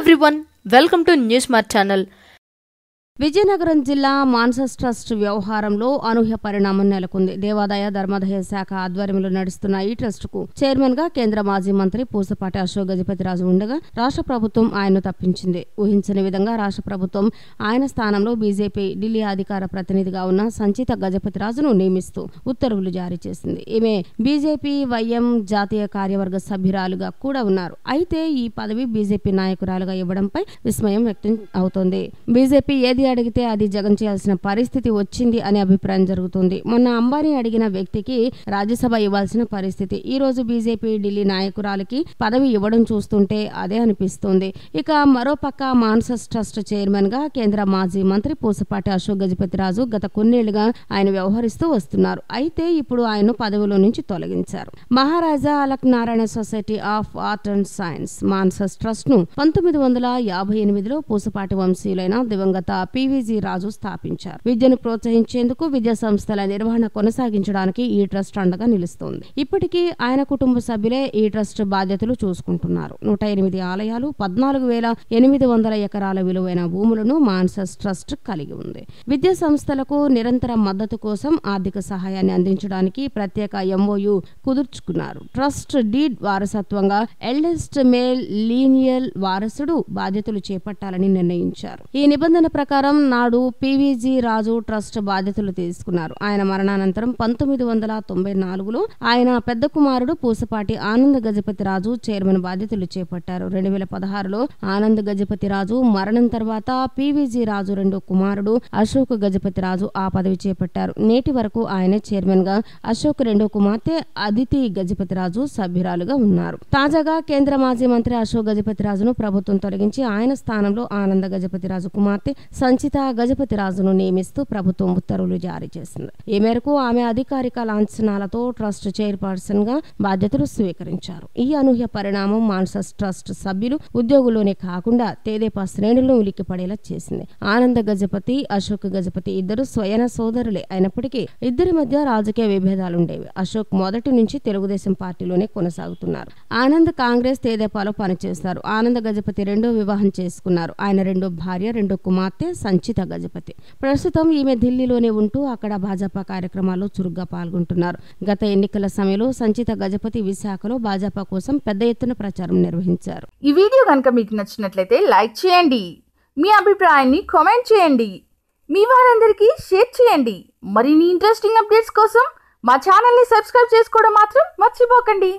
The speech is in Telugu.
everyone, welcome to Newsmart channel. Vizianagaram జిల్లా మాన్సస్ ట్రస్ట్ వ్యవహారంలో అనూహ్య పరిణామం నెలకొంది. దేవాదాయ ధర్మాదాయ శాఖ ఆధ్వర్యంలో నడుస్తున్న ఈ ట్రస్ట్కు చైర్మన్గా కేంద్ర మాజీ మంత్రి పూసపాటి అశోక్ గజపతిరాజు ఉండగా రాష్ట్ర ప్రభుత్వం ఆయన్ను తప్పించింది. ఊహించని విధంగా రాష్ట్ర ప్రభుత్వం ఆయన స్థానంలో బీజేపీ ఢిల్లీ అధికార ప్రతినిధిగా ఉన్న సంచిత గజపతిరాజును నియమిస్తూ ఉత్తర్వులు జారీ చేసింది. ఈమె బీజేపీ వైఎం జాతీయ కార్యవర్గ సభ్యురాలుగా కూడా ఉన్నారు. అయితే ఈ పదవి బీజేపీ నాయకురాలుగా ఇవ్వడంపై విస్మయం వ్యక్తం అవుతోంది. బీజేపీ ఏది అడిగితే అది జగన్ చేయాల్సిన పరిస్థితి వచ్చింది అనే అభిప్రాయం జరుగుతుంది. మొన్న అంబానీ అడిగిన వ్యక్తికి రాజ్యసభ ఇవ్వాల్సిన పరిస్థితి. ఈ రోజు బీజేపీ ఢిల్లీ నాయకురాలకి పదవి ఇవ్వడం చూస్తుంటే అదే అనిపిస్తుంది. ఇక మరోపక్క మాన్సస్ ట్రస్ట్ చైర్మన్గా కేంద్ర మాజీ మంత్రి పూసపాటి అశోక్ గజపతిరాజు గత కొన్నేళ్ళుగా ఆయన వ్యవహరిస్తూ వస్తున్నారు. అయితే ఇప్పుడు ఆయన పదవిలో నుంచి తొలగించారు. Maharaja Alak Narayana society of art and science MANSAS ట్రస్ట్ను పంతొమ్మిది వందల యాభై ఎనిమిదిలో పూసపాటి వంశీయులైన దివంగత పివిజి రాజు స్థాపించారు. విద్యను ప్రోత్సహించేందుకు విద్యా సంస్థల నిర్వహణ కొనసాగించడానికి ఈ ట్రస్ట్ అండగా నిలుస్తోంది. ఇప్పటికీ ఆయన కుటుంబ సభ్యులే ఈ ట్రస్ట్ బాధ్యతలు చూసుకుంటున్నారు. నూట ఎనిమిది ఆలయాలు పద్నాలుగు వేల ఎనిమిది వందల ఎకరాల విలువైన భూములను మాన్సస్ ట్రస్ట్ కలిగి ఉంది. విద్యా సంస్థలకు నిరంతర మద్దతు కోసం ఆర్థిక సహాయాన్ని అందించడానికి ప్రత్యేక ఎంఓయు కుదుర్చుకున్నారు. ట్రస్ట్ డీడ్ వారసత్వంగా ఎల్డెస్ట్ మేల్ లీనియల్ వారసుడు బాధ్యతలు చేపట్టాలని నిర్ణయించారు. ఈ నిబంధన ప్రకారం నాడు పీవీజీ రాజు ట్రస్ట్ బాధ్యతలు తీసుకున్నారు. ఆయన మరణానంతరం పంతొమ్మిది వందల తొంభై నాలుగులో ఆయన పెద్ద కుమారుడు పూసపాటి ఆనంద గజపతి రాజు చైర్మన్ బాధ్యతలు చేపట్టారు. రెండు వేల పదహారులో ఆనంద్ గజపతి రాజు మరణం తర్వాత పీవీజీ రాజు రెండో కుమారుడు అశోక్ గజపతి రాజు ఆ పదవి చేపట్టారు. నేటి వరకు ఆయన చైర్మన్గా అశోక్ రెండో కుమార్తె అదితి గజపతి రాజు సభ్యురాలుగా ఉన్నారు. తాజాగా కేంద్ర మాజీ మంత్రి అశోక్ గజపతి రాజును ప్రభుత్వం తొలగించి ఆయన స్థానంలో ఆనంద గజపతి రాజు కుమార్తె సంచిత గజపతి రాజును నియమిస్తూ ప్రభుత్వం ఉత్తర్వులు జారీ చేసింది. ఈ మేరకు ఆమె అధికారిక లాంఛనాలతో ట్రస్ట్ చైర్పర్సన్గా బాధ్యతలు స్వీకరించారు. ఈ అనూహ్య పరిణామం మాన్సస్ ట్రస్ట్ సభ్యులు ఉద్యోగుల్లోనే కాకుండా తేదేపా శ్రేణులను ఉలిక్కిపడేలా చేసింది. ఆనంద గజపతి అశోక్ గజపతి ఇద్దరు స్వయన సోదరులే అయినప్పటికీ ఇద్దరి మధ్య రాజకీయ విభేదాలుండేవి. అశోక్ మొదటి నుంచి తెలుగుదేశం పార్టీలోనే కొనసాగుతున్నారు. ఆనంద్ కాంగ్రెస్ తేదేపాలో పనిచేస్తారు. ఆనంద గజపతి రెండో వివాహం చేసుకున్నారు. ఆయన రెండో భార్య రెండో కుమార్తె సంచిత గజపతి. ప్రస్తుతం ఈమె ఢిల్లీలోనే ఉంటూ అక్కడ భాజపా కార్యక్రమాల్లో చురుగ్గా పాల్గొంటున్నారు. గత ఎన్నికల సమయంలో సంచిత గజపతి విశాఖలో భాజపా కోసం పెద్ద ఎత్తున ప్రచారం నిర్వహించారు. ఈ వీడియో కనుక మీకు నచ్చినట్లయితే లైక్ చేయండి. మీ అభిప్రాయాన్ని కామెంట్ చేయండి. మీ వారందరికీ షేర్ చేయండి. మరిన్ని ఇంట్రెస్టింగ్ అప్డేట్స్ కోసం మా ఛానల్ని సబ్స్క్రైబ్ చేసుకోవడం మాత్రం మర్చిపోకండి.